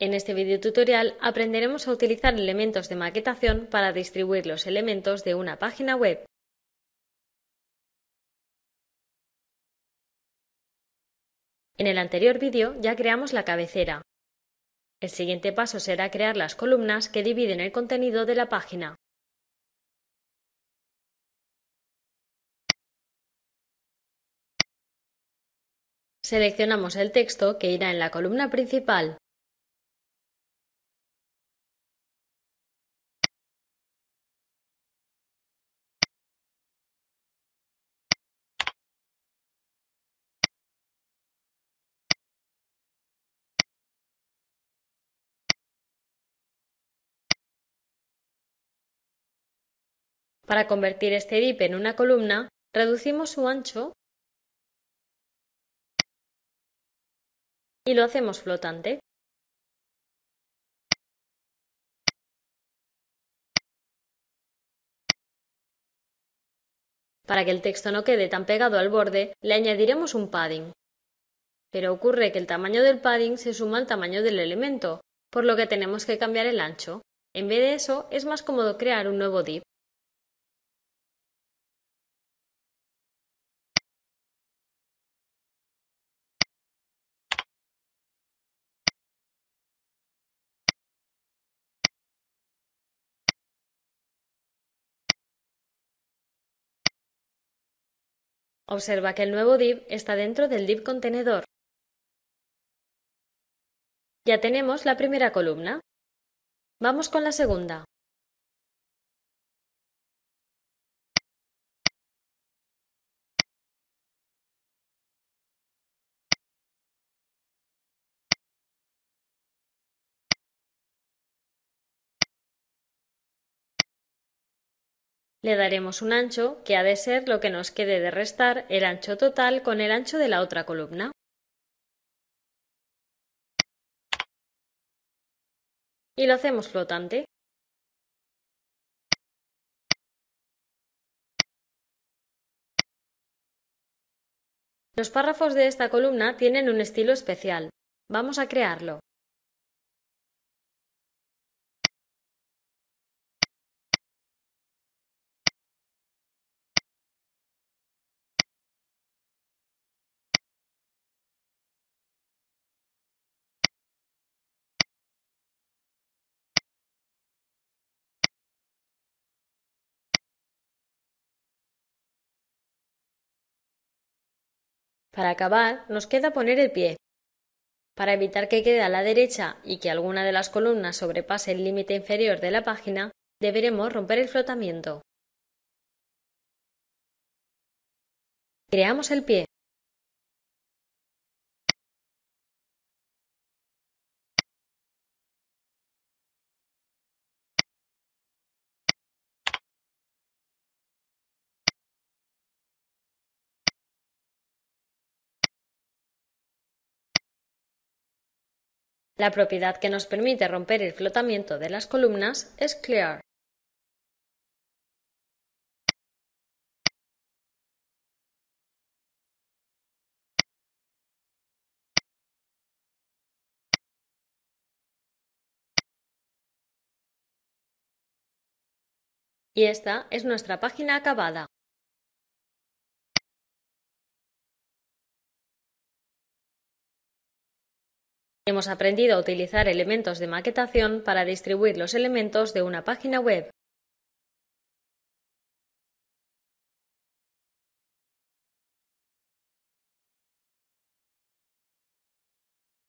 En este video tutorial aprenderemos a utilizar elementos de maquetación para distribuir los elementos de una página web. En el anterior vídeo ya creamos la cabecera. El siguiente paso será crear las columnas que dividen el contenido de la página. Seleccionamos el texto que irá en la columna principal. Para convertir este div en una columna, reducimos su ancho y lo hacemos flotante. Para que el texto no quede tan pegado al borde, le añadiremos un padding. Pero ocurre que el tamaño del padding se suma al tamaño del elemento, por lo que tenemos que cambiar el ancho. En vez de eso, es más cómodo crear un nuevo div. Observa que el nuevo div está dentro del div contenedor. Ya tenemos la primera columna. Vamos con la segunda. Le daremos un ancho que ha de ser lo que nos quede de restar el ancho total con el ancho de la otra columna. Y lo hacemos flotante. Los párrafos de esta columna tienen un estilo especial. Vamos a crearlo. Para acabar, nos queda poner el pie. Para evitar que quede a la derecha y que alguna de las columnas sobrepase el límite inferior de la página, deberemos romper el flotamiento. Creamos el pie. La propiedad que nos permite romper el flotamiento de las columnas es clear. Y esta es nuestra página acabada. Hemos aprendido a utilizar elementos de maquetación para distribuir los elementos de una página web.